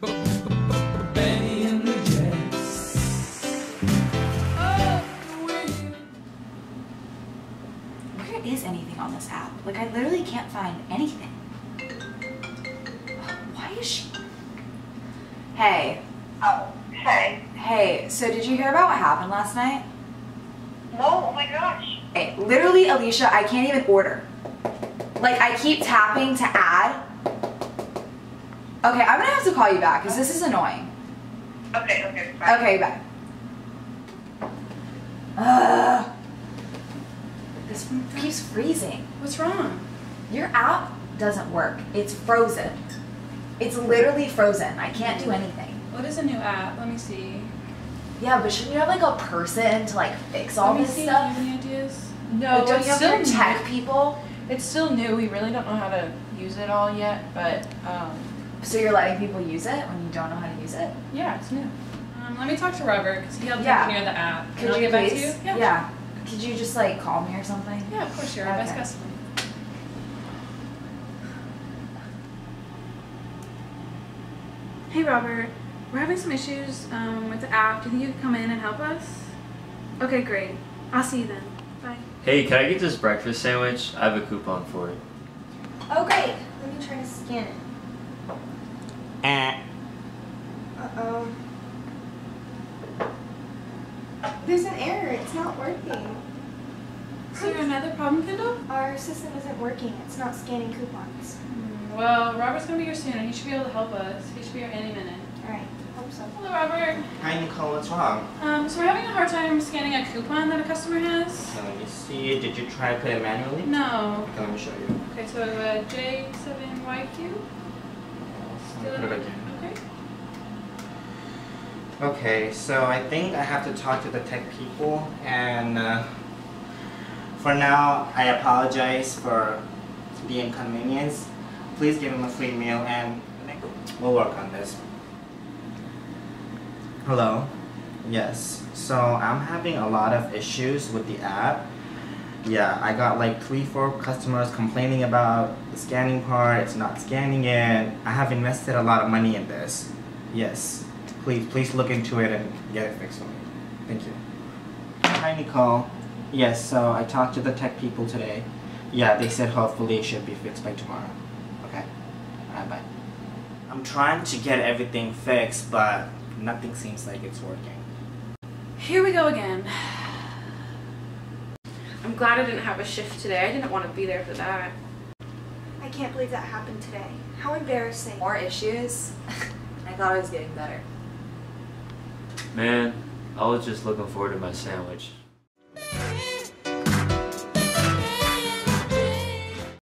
Where is anything on this app? Like, I literally can't find anything. Why is she? Hey, Oh, hey. hey, so did you hear about what happened last night? No, oh my gosh. Hey, literally, Alicia, I can't even order. Like, I keep tapping to add. Okay, I'm gonna have to call you back because this is annoying. Okay, okay, bye. Okay, bye. Ugh. This one keeps freezing. What's wrong? Your app doesn't work. It's frozen. It's literally frozen. I can't do anything. What is a new app? Let me see. Yeah, but shouldn't you have like a person to like fix all Let me this see. stuff? Do you have any ideas? No, No, don't you have still your tech people? It's still new. We really don't know how to use it all yet, but um, So you're letting people use it when you don't know how to use it? yeah, it's new. Um, let me talk to Robert because he helped Yeah. engineer the app. Could I'll you get back to you. Yeah. yeah. Could you just like call me or something? Yeah, of course. You're our best customer. Hey Robert, we're having some issues um, with the app. Do you think you could come in and help us? Okay, great. I'll see you then. Bye. Hey, can I get this breakfast sandwich? I have a coupon for it. Oh, great. Let me try to scan it. There's an error. It's not working. So you're another problem, Kendall? Our system isn't working. It's not scanning coupons. Hmm, Well, Robert's gonna be here soon, and he should be able to help us. He should be here any minute. All right. Hope so. Hello, Robert. Hi Nicole, what's wrong? Um, so we're having a hard time scanning a coupon that a customer has. Okay, let me see. Did you try to put it manually? No. Okay, let me show you. Okay, so uh, J7YQ. Let me put it again. Okay. Okay, so I think I have to talk to the tech people, and uh, for now, I apologize for the inconvenience. Please give him a free meal, and we'll work on this. Hello. Yes. So I'm having a lot of issues with the app. Yeah, I got like three, four customers complaining about the scanning part. It's not scanning it. I have invested a lot of money in this. Yes. Please, please look into it and get it fixed for me. Thank you. Hi, Nicole. Yes, so I talked to the tech people today. Yeah, they said hopefully it should be fixed by tomorrow. Okay. Alright, bye. I'm trying to get everything fixed, but nothing seems like it's working. Here we go again. I'm glad I didn't have a shift today. I didn't want to be there for that. I can't believe that happened today. How embarrassing. More issues? I thought it was getting better. Man, I was just looking forward to my sandwich.